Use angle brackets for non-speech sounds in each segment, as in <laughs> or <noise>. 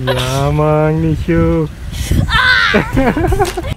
Яман, Михюк. А!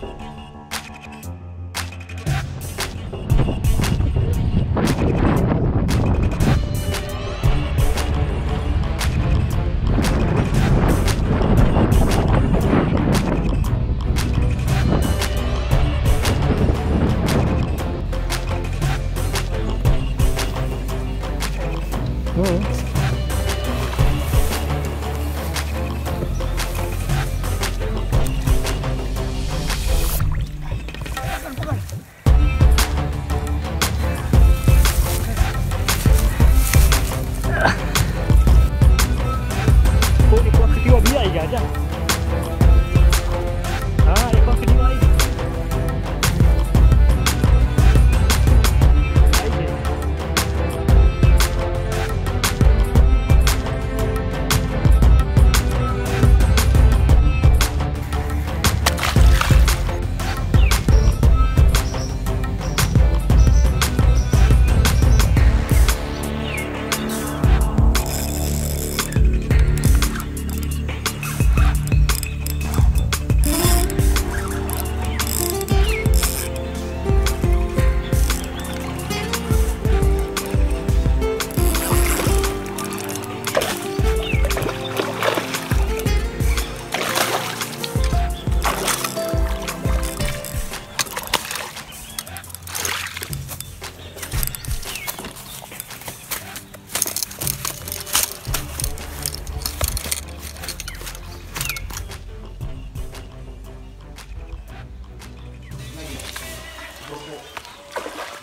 Yes.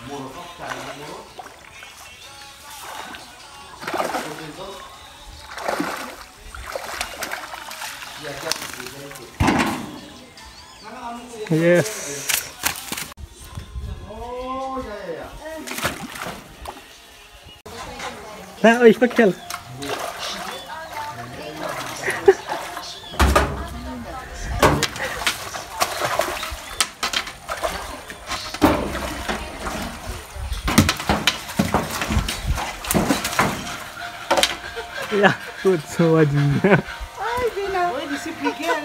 muro fakta na muro Yeah. Yeah, yeah. Now, ich verkehrt. खुद suwadinya.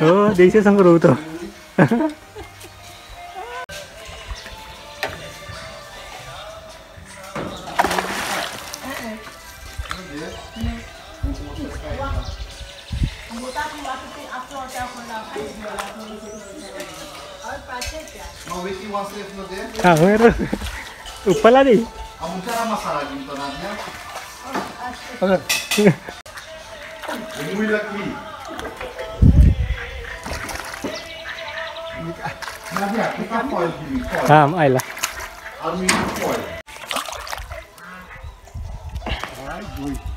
Oh, desi देसी संग्रह Ah, Ah, Upala di. And we lucky. Nadia, pick up foil, give me foil. Ah, I like. I'll meet you foil. All right, do it.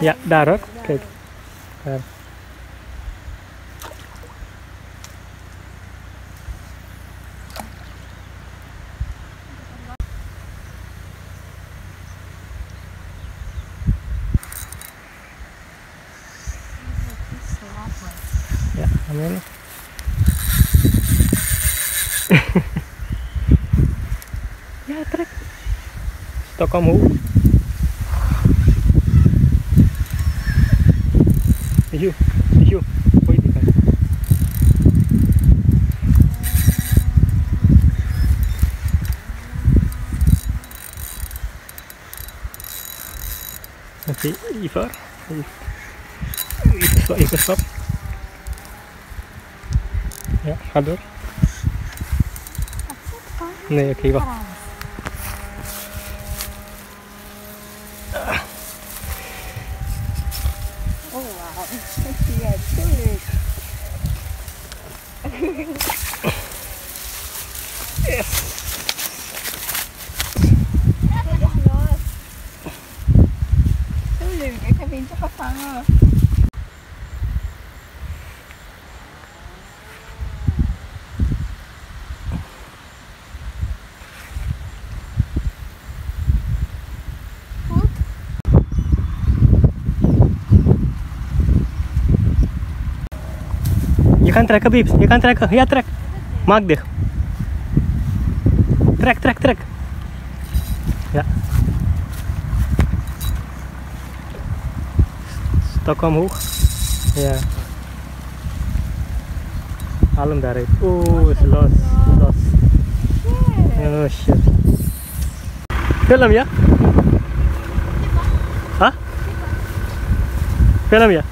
Ya darat, ook. kan. Ya, kamu <laughs> ya, trek. Stok. Oké, Ivar. Even stap. Ja, ga door. Nee, oké, wacht. Oh wauw, <laughs> ja, tuurlijk. 힘들게 태빈 조금 상어. Яка трека, бібс, яка трека, я трек. Магдих. Трек, трек, трек. Я. Yeah. Omhoog. Ja. Haal hem daaruit. Oeh, is los. Los. Oh shit. Film ya? Hah? Film ya?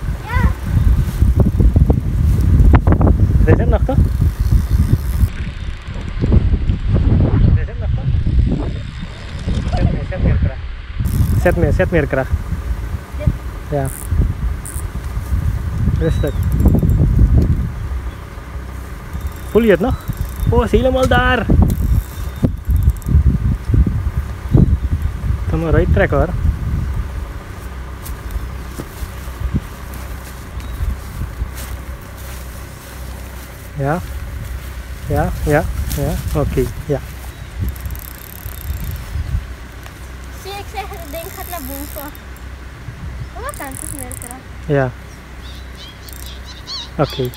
Er zit nog toch? Zet meer, zet meer kracht. Ja. Rustig. Voel je het nog? Oh, het is helemaal daar. Kom maar right trekken hoor. Ja. Ja, ja, ja. Oké, ja. Zie ik zeg, het ding gaat naar boven. Wat kant is meer kracht? Ja. Oké.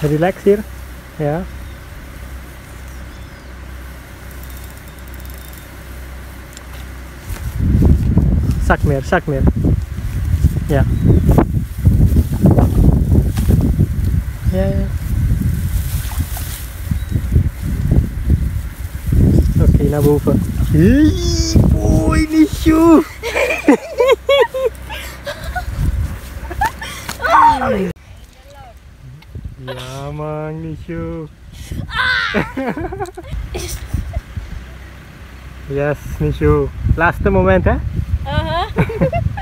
Relax hier. Ja. Zak meer, zak meer. Ja. Ja, ja. Oké, naar boven. Hey, boy, Nishu. you. Ja, Mann, nicht you. Ah! yes, Nishu. Last moment, eh? Uh huh. <laughs>